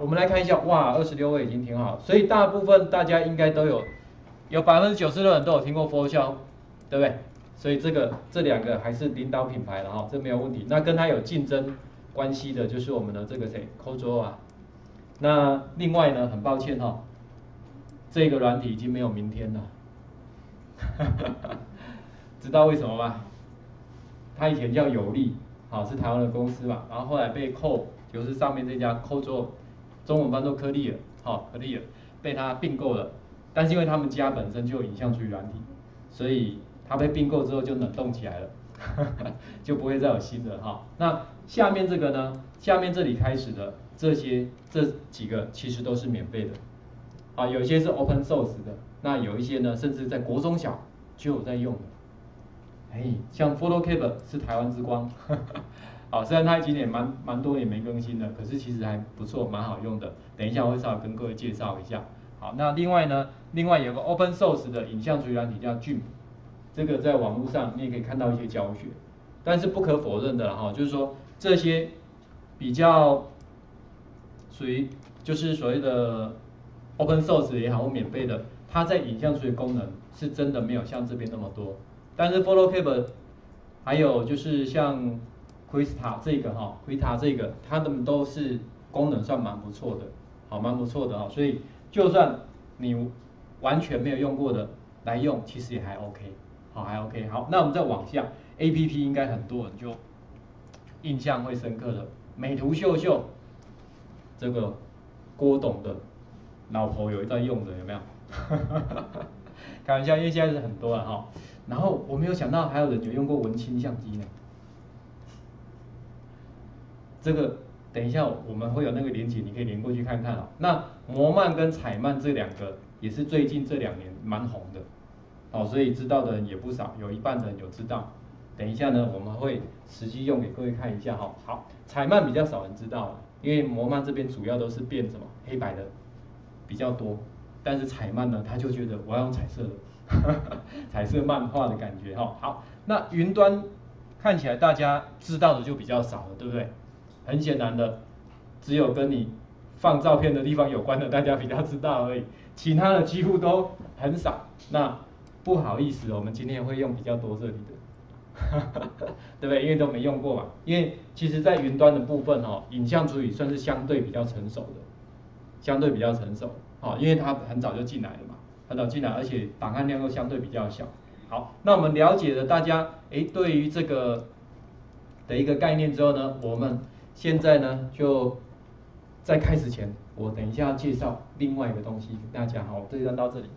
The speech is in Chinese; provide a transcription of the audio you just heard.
我们来看一下，哇，二十六位已经挺好，所以大部分大家应该都有，有百分之九十的人都有听过 f o r s h o 对不对？所以这个这两个还是领导品牌了哈，这没有问题。那跟它有竞争关系的就是我们的这个谁 c o j o 啊。那另外呢，很抱歉哈，这个软体已经没有明天了，知道为什么吗？它以前叫有利，好是台湾的公司嘛，然后后来被扣，就是上面这家 c o j o 中文翻作颗粒了，好颗粒了，被它并购了。但是因为他们家本身就有影像处理软体，所以它被并购之后就冷冻起来了，就不会再有新的哈。那下面这个呢？下面这里开始的这些这几个其实都是免费的，啊，有一些是 open source 的，那有一些呢，甚至在国中小就有在用的。哎，像 PhotoCap 是台湾之光。好，虽然它今年蛮蛮多年没更新了，可是其实还不错，蛮好用的。等一下我会稍微跟各位介绍一下。好，那另外呢，另外有个 Open Source 的影像处理软体叫 Gimp，这个在网络上你也可以看到一些教学。但是不可否认的哈，就是说这些比较属于就是所谓的 Open Source 也好或免费的，它在影像处理功能是真的没有像这边那么多。但是 PhotoCap 还有就是像 Quista 这个哈，Quista 这个，它们都是功能算蛮不错的，好，蛮不错的哈，所以就算你完全没有用过的来用，其实也还 OK，好，还 OK，好，那我们再往下，APP 应该很多人就印象会深刻的，美图秀秀，这个郭董的老婆有一段用的有没有？开玩笑，因为现在是很多了哈，然后我没有想到还有人有用过文青相机呢。这个等一下我们会有那个连接，你可以连过去看看哦。那摩曼跟彩曼这两个也是最近这两年蛮红的，哦，所以知道的人也不少，有一半的人有知道。等一下呢，我们会实际用给各位看一下哈。好，彩曼比较少人知道，因为摩曼这边主要都是变什么黑白的比较多，但是彩曼呢，他就觉得我要用彩色的，彩色漫画的感觉哈。好，那云端看起来大家知道的就比较少了，对不对？很显然的，只有跟你放照片的地方有关的，大家比较知道而已，其他的几乎都很少。那不好意思，我们今天会用比较多这里的，对不对？因为都没用过嘛。因为其实在云端的部分哦，影像处理算是相对比较成熟的，相对比较成熟，哦，因为它很早就进来了嘛，很早进来，而且档案量又相对比较小。好，那我们了解了大家，哎，对于这个的一个概念之后呢，我们。现在呢，就在开始前，我等一下要介绍另外一个东西给大家。好，这一段到这里。